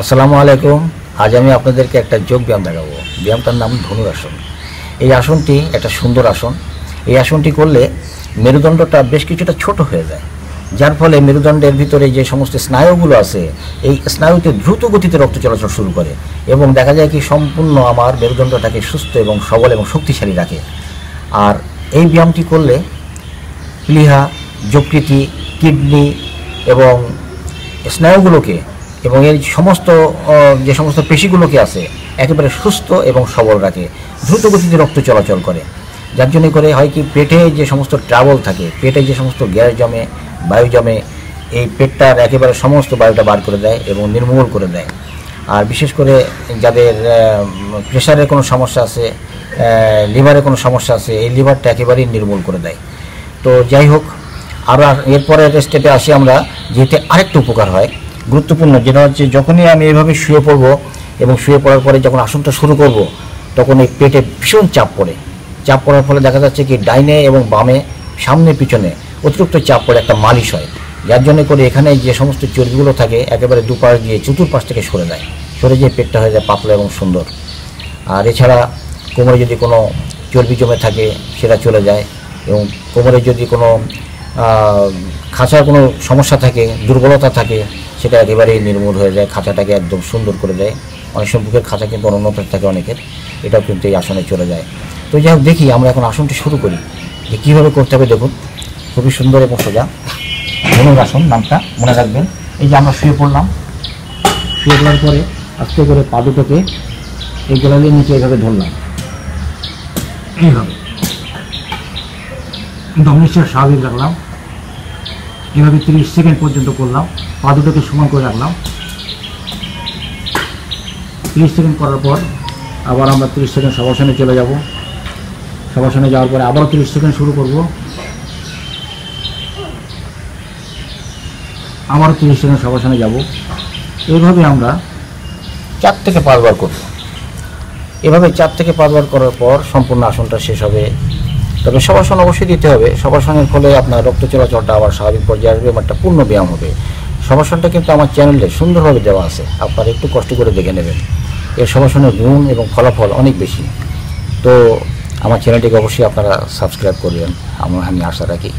আসসালামু আলাইকুম। আজ আমি আপনাদেরকে একটা যোগ ব্যায়াম দেখাবো। ব্যায়ামটার নাম ধনুরাসন এই আসনটি একটা সুন্দর আসন। এই আসনটি করলে মেরুদণ্ডটা বেশ কিছুটা ছোট হয়ে যায়। যার ফলে মেরুদণ্ডের ভিতরে যে সমস্ত স্নায়ুগুলো আছে, এই স্নায়ুতে দ্রুত গতিতে রক্ত চলাচল শুরু করে এবং দেখা যায় কি সম্পূর্ণ আমার মেরুদণ্ডটাকে সুস্থ এবং সবল এবং শক্তিশালী রাখে। আর এই ব্যায়ামটি করলে প্লীহা, যকৃতি, কিডনি এবং স্নায়ুগুলোকে এবং এর সমস্ত যে সমস্ত পেশিগুলোকে আছে, একেবারে সুস্থ এবং সবল রাখে, দ্রুত গতিতে রক্ত চলাচল করে। যার জন্য করে হয় কি, পেটে যে সমস্ত ট্রাবল থাকে, পেটে যে সমস্ত গ্যাস জমে, বায়ু জমে, এই পেটটার একেবারে সমস্ত বায়ুটা বার করে দেয় এবং নির্মূল করে দেয়। আর বিশেষ করে যাদের প্রেশারের কোনো সমস্যা আছে লিভারের কোনো সমস্যা আছে, এই লিভারটা একেবারেই নির্মূল করে দেয়। তো যাই হোক, আর এরপরে স্টেপে আসি আমরা, যেতে আরেকটা উপকার হয়। গুরুত্বপূর্ণ যেটা হচ্ছে যখনই আমি এইভাবে শুয়ে পড়ব এবং শুয়ে পড়ার পরে যখন আসনটা শুরু করব, তখন এই পেটে ভীষণ চাপ পড়ে। চাপ পড়ার ফলে দেখা যাচ্ছে কি ডাইনে এবং বামে, সামনে, পিছনে অতিরিক্ত চাপ পড়ে, একটা মালিশ হয়। যার জন্য করে এখানে যে সমস্ত চর্বিগুলো থাকে, একেবারে দুপাশ দিয়ে চতুর্পাশ থেকে সরে যায়। সরে যেয়ে পেটটা হয়ে যায় পাতলা এবং সুন্দর। আর এছাড়া কোমরে যদি কোনো চর্বি জমে থাকে, সেটা চলে যায় এবং কোমরে যদি কোনো খাঁচার কোনো সমস্যা থাকে, দুর্বলতা থাকে সেটা একেবারেই নির্মূল হয়ে যায়, খাঁচাটাকে একদম সুন্দর করে দেয়। অনেক সময় বুকের খাঁচা কিন্তু অনুন্নত থাকে অনেকের, এটাও কিন্তু এই আসনে চলে যায়। তো যাই হোক, দেখি আমরা এখন আসনটি শুরু করি। যে কীভাবে করতে হবে দেখুন। খুবই সুন্দর এবং সোজা। ধনুর আসন, নামটা মনে রাখবেন। এই যে আমরা শুয়ে পড়লাম। শুয়ে পড়ার পরে আস্তে করে পা দুটোকে এই গোলালির নিচে এইভাবে ধরলাম। এইভাবে। দমনিশ্চয় স্বাভাবিক রাখলাম এভাবে তিরিশ সেকেন্ড পর্যন্ত করলাম। পা দুটোকে সমান করে রাখলাম। তিরিশ সেকেন্ড করার পর আবার আমরা তিরিশ সেকেন্ড সবাসনে চলে যাব। সবাসনে যাওয়ার পরে আবারও তিরিশ সেকেন্ড শুরু করব। আবারও তিরিশ সেকেন্ড সবাসনে যাব। এইভাবে আমরা চার থেকে পাঁচবার করব। এভাবে চার থেকে পাঁচবার করার পর সম্পূর্ণ আসনটা শেষ হবে। তবে সবাসন অবশ্যই দিতে হবে। সবাসনের ফলে আপনার রক্ত চলাচলটা আবার স্বাভাবিক পর্যায়ে আসবে একটা পূর্ণ ব্যায়াম হবে। সবাসনটা কিন্তু আমার চ্যানেলে সুন্দরভাবে দেওয়া আছে। আপনারা একটু কষ্ট করে দেখে নেবেন। এর সবাসনের গুণ এবং ফলাফল অনেক বেশি। তো আমার চ্যানেলটিকে অবশ্যই আপনারা সাবস্ক্রাইব করবেন। আমার আমি আশা রাখি।